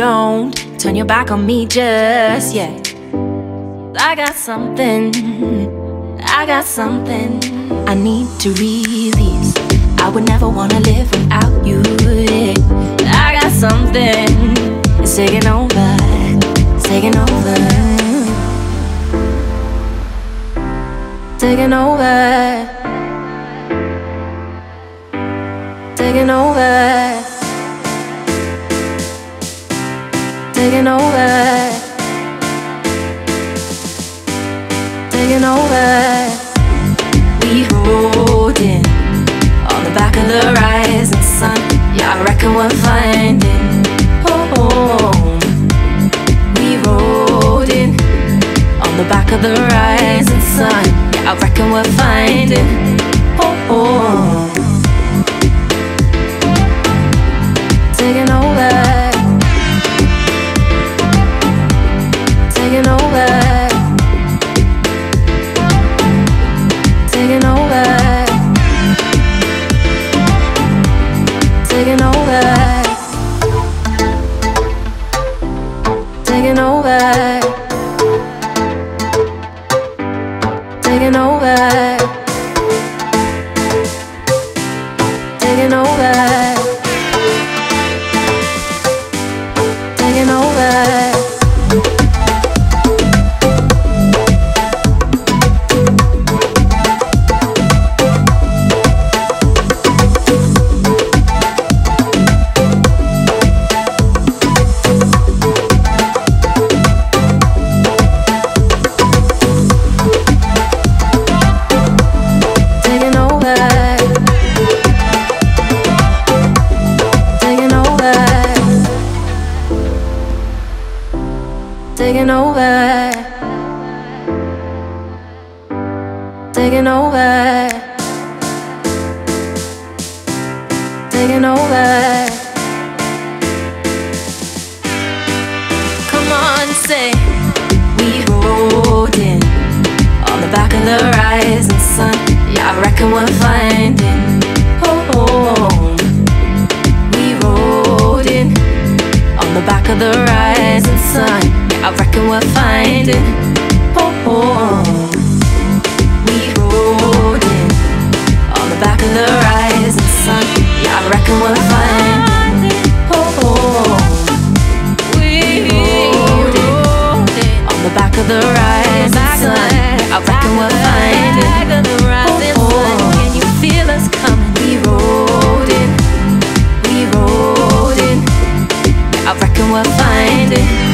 Don't turn your back on me just yet. I got something, I got something I need to release. I would never wanna live without you. Taking over, taking over, taking over. taking over, taking over. Taking over, taking over, taking over, taking over, taking over. Taking over, taking over, taking over. Come on, say we holding on the back of the rising sun. Yeah, I reckon we're finding home. We I reckon we'll find it. Oh, oh. we rolling on the back of the rising sun. Yeah, I reckon we'll find it. Oh, oh. we rolling on the back of the rising sun. Yeah, I reckon we'll find it. Oh, oh. Can you feel us coming? We rode in. we rolling. Yeah, I reckon we'll find it.